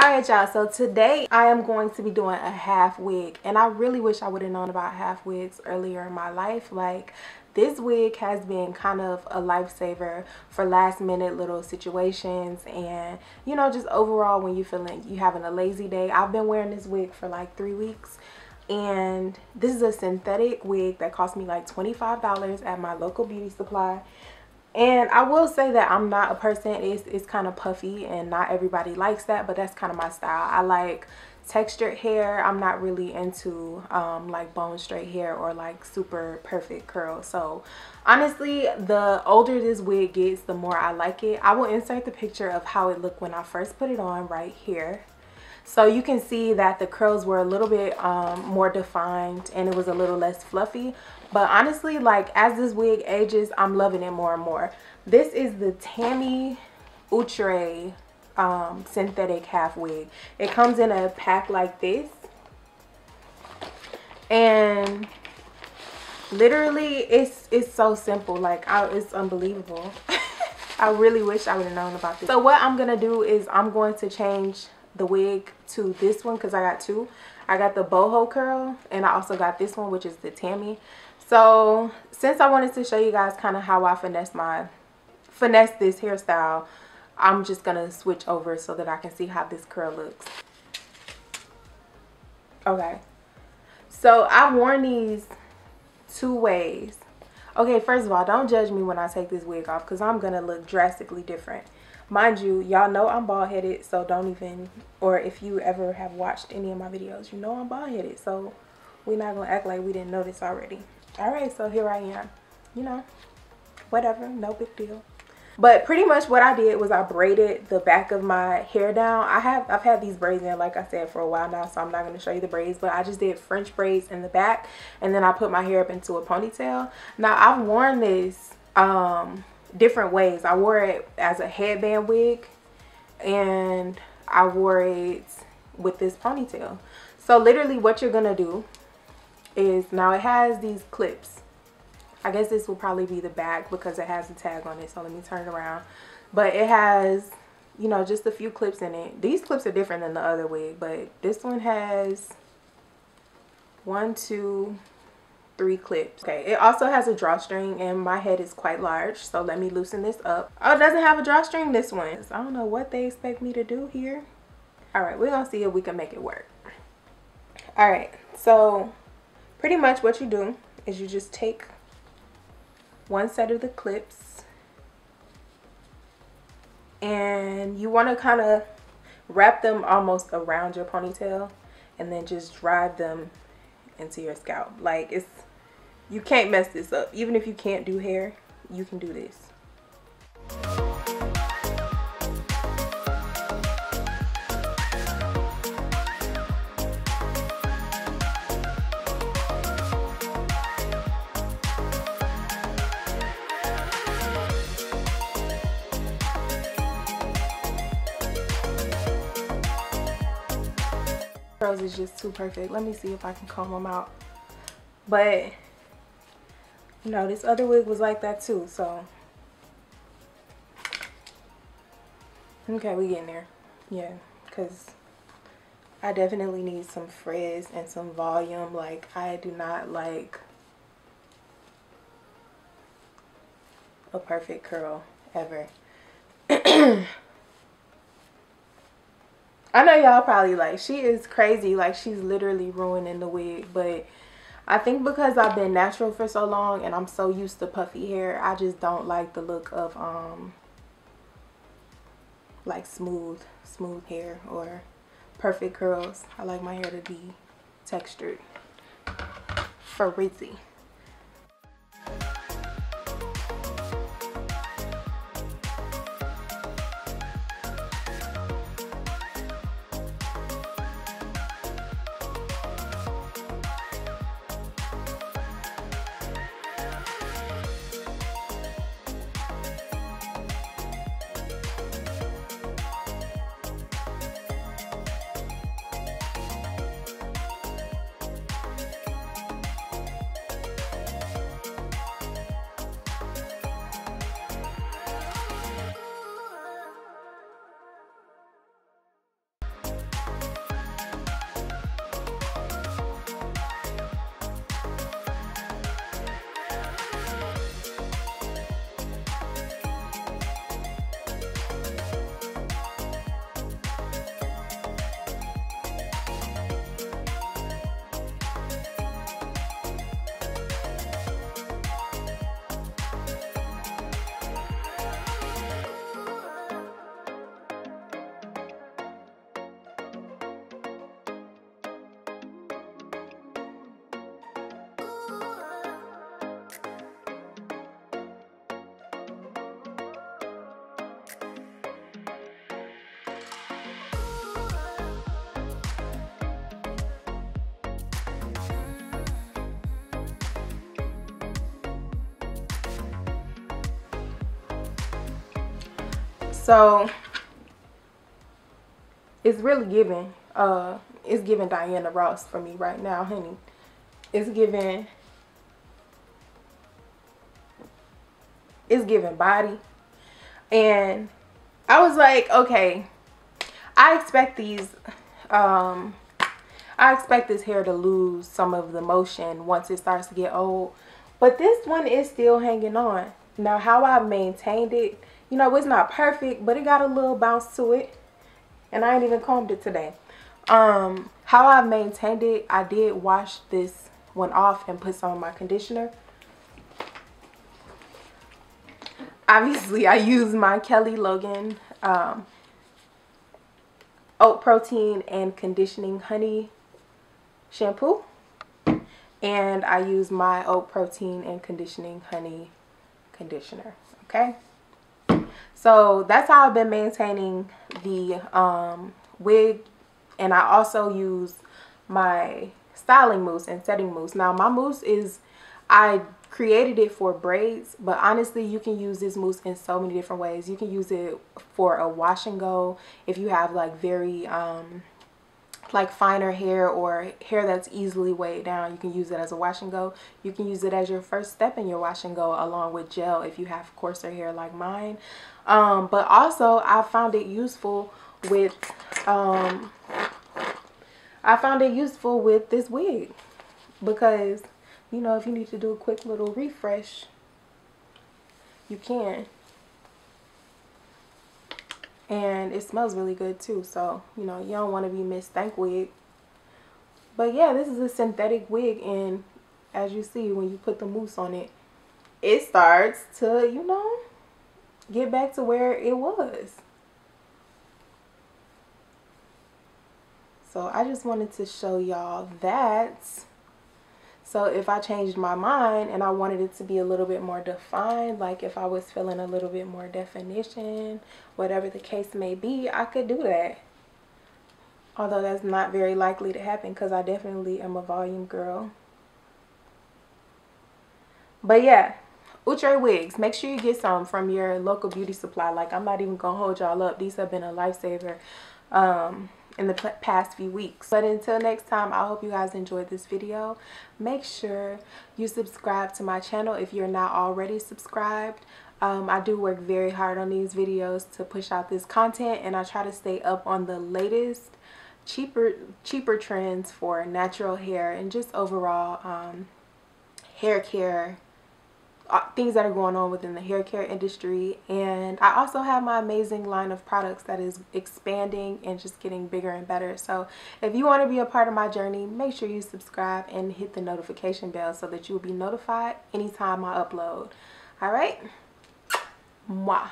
Alright y'all, so today I am going to be doing a half wig and I really wish I would have known about half wigs earlier in my life. Like this wig has been kind of a lifesaver for last minute little situations and you know just overall when you're feeling you having a lazy day. I've been wearing this wig for like three weeks and this is a synthetic wig that cost me like $25 at my local beauty supply and I will say that I'm not a person it's, it's kind of puffy and not everybody likes that but that's kind of my style. I like textured hair. I'm not really into um, like bone straight hair or like super perfect curls. So honestly the older this wig gets the more I like it. I will insert the picture of how it looked when I first put it on right here so you can see that the curls were a little bit um, more defined and it was a little less fluffy. But honestly, like as this wig ages, I'm loving it more and more. This is the Tammy Outre um, synthetic half wig. It comes in a pack like this. And literally it's it's so simple like I, it's unbelievable i really wish i would have known about this so what i'm gonna do is i'm going to change the wig to this one because I got two. I got the boho curl and I also got this one which is the Tammy. So since I wanted to show you guys kind of how I finesse my finesse this hairstyle, I'm just gonna switch over so that I can see how this curl looks. Okay. So I've worn these two ways. Okay, first of all, don't judge me when I take this wig off because I'm gonna look drastically different mind you y'all know i'm bald headed so don't even or if you ever have watched any of my videos you know i'm bald headed so we're not gonna act like we didn't know this already. All right so here i am you know whatever no big deal. But pretty much what i did was i braided the back of my hair down. I have i've had these braids in like i said for a while now so i'm not going to show you the braids but i just did french braids in the back and then i put my hair up into a ponytail. Now i've worn this um different ways. I wore it as a headband wig and I wore it with this ponytail. So literally what you're to do is now it has these clips. I guess this will probably be the back because it has a tag on it. So let me turn it around. But it has, you know, just a few clips in it. These clips are different than the other wig, but this one has one, two, three clips. Okay, it also has a drawstring and my head is quite large, so let me loosen this up. Oh, it doesn't have a drawstring, this one. I don't know what they expect me to do here. All right, we're gonna see if we can make it work. All right, so pretty much what you do is you just take one set of the clips and you wanna kinda wrap them almost around your ponytail and then just drive them into your scalp. Like it's you can't mess this up. Even if you can't do hair, you can do this. Curls is just too perfect. Let me see if I can comb them out. But know this other wig was like that too so. Okay we getting there. Yeah because I definitely need some frizz and some volume. Like I do not like a perfect curl ever. I know y'all probably like she is crazy. Like she's literally ruining the wig but I think because I've been natural for so long and I'm so used to puffy hair, I just don't like the look of um like smooth, smooth hair or perfect curls. I like my hair to be textured, frizzy. So it's really giving uh it's giving Diana Ross for me right now, honey. It's giving it's giving body. And I was like, okay, I expect these um I expect this hair to lose some of the motion once it starts to get old. But this one is still hanging on. Now how I've maintained it, you know, it's not perfect, but it got a little bounce to it. And I ain't even combed it today. Um, how I've maintained it, I did wash this one off and put some of my conditioner. Obviously, I use my Kelly Logan um, oat protein and conditioning honey shampoo and I use my oat protein and conditioning honey conditioner okay so that's how I've been maintaining the um, wig. And I also use my styling mousse and setting mousse. Now my mousse is I created it for braids but honestly you can use this mousse in so many different ways. You can use it for a wash and go. If you have like very um, like finer hair or hair that's easily weighed down you can use it as a wash and go. You can use it as your first step in your wash and go along with gel if you have coarser hair like mine. Um, but also I found it useful with um, I found it useful with this wig. Because you know if you need to do a quick little refresh you can and it smells really good too. So you know you don't want to be Miss Stank wig. But yeah this is a synthetic wig. And as you see when you put the mousse on it it starts to you know get back to where it was. So I just wanted to show y'all that so if I changed my mind and I wanted it to be a little bit more defined, like if I was feeling a little bit more definition, whatever the case may be, I could do that. Although that's not very likely to happen because I definitely am a volume girl. But yeah, Outre wigs. Make sure you get some from your local beauty supply. Like I'm not even going to hold y'all up. These have been a lifesaver. Um, in the past few weeks. But until next time, I hope you guys enjoyed this video. Make sure you subscribe to my channel if you're not already subscribed. Um, I do work very hard on these videos to push out this content and I try to stay up on the latest cheaper cheaper trends for natural hair and just overall um, hair care Uh, things that are going on within the hair care industry. And I also have my amazing line of products that is expanding and just getting bigger and better. So if you want to be a part of my journey make sure you subscribe and hit the notification bell so that you will be notified anytime I upload. All right? Mwah.